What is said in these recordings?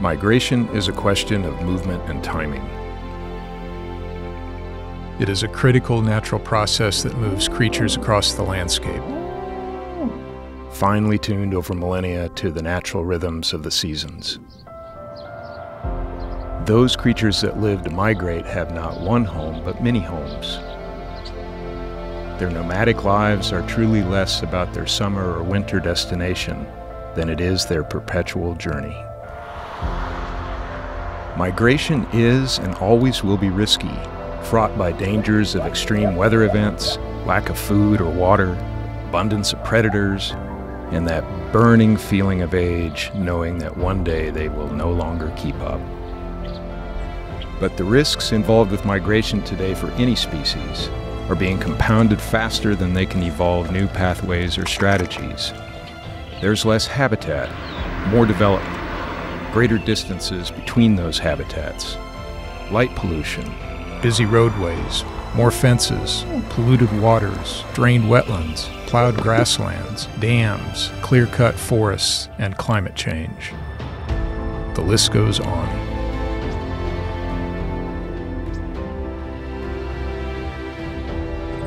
Migration is a question of movement and timing. It is a critical natural process that moves creatures across the landscape. Finely tuned over millennia to the natural rhythms of the seasons. Those creatures that live to migrate have not one home, but many homes. Their nomadic lives are truly less about their summer or winter destination than it is their perpetual journey. Migration is and always will be risky, fraught by dangers of extreme weather events, lack of food or water, abundance of predators, and that burning feeling of age knowing that one day they will no longer keep up. But the risks involved with migration today for any species are being compounded faster than they can evolve new pathways or strategies. There's less habitat, more development, greater distances between those habitats, light pollution, busy roadways, more fences, polluted waters, drained wetlands, plowed grasslands, dams, clear cut forests, and climate change. The list goes on.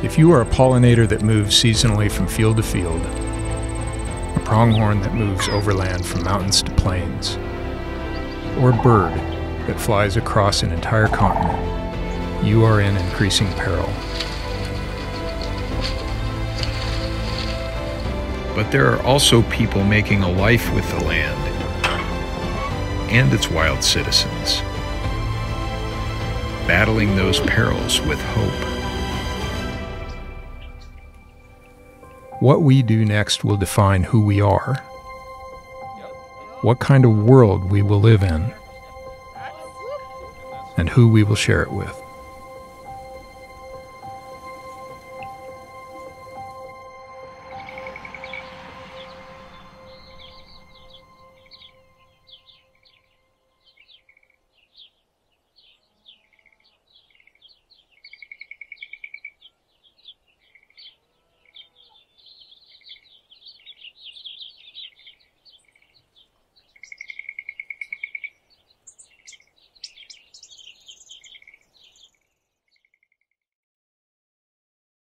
If you are a pollinator that moves seasonally from field to field, a pronghorn that moves overland from mountains to plains, or bird that flies across an entire continent, you are in increasing peril. But there are also people making a life with the land and its wild citizens, battling those perils with hope. What we do next will define who we are what kind of world we will live in, and who we will share it with.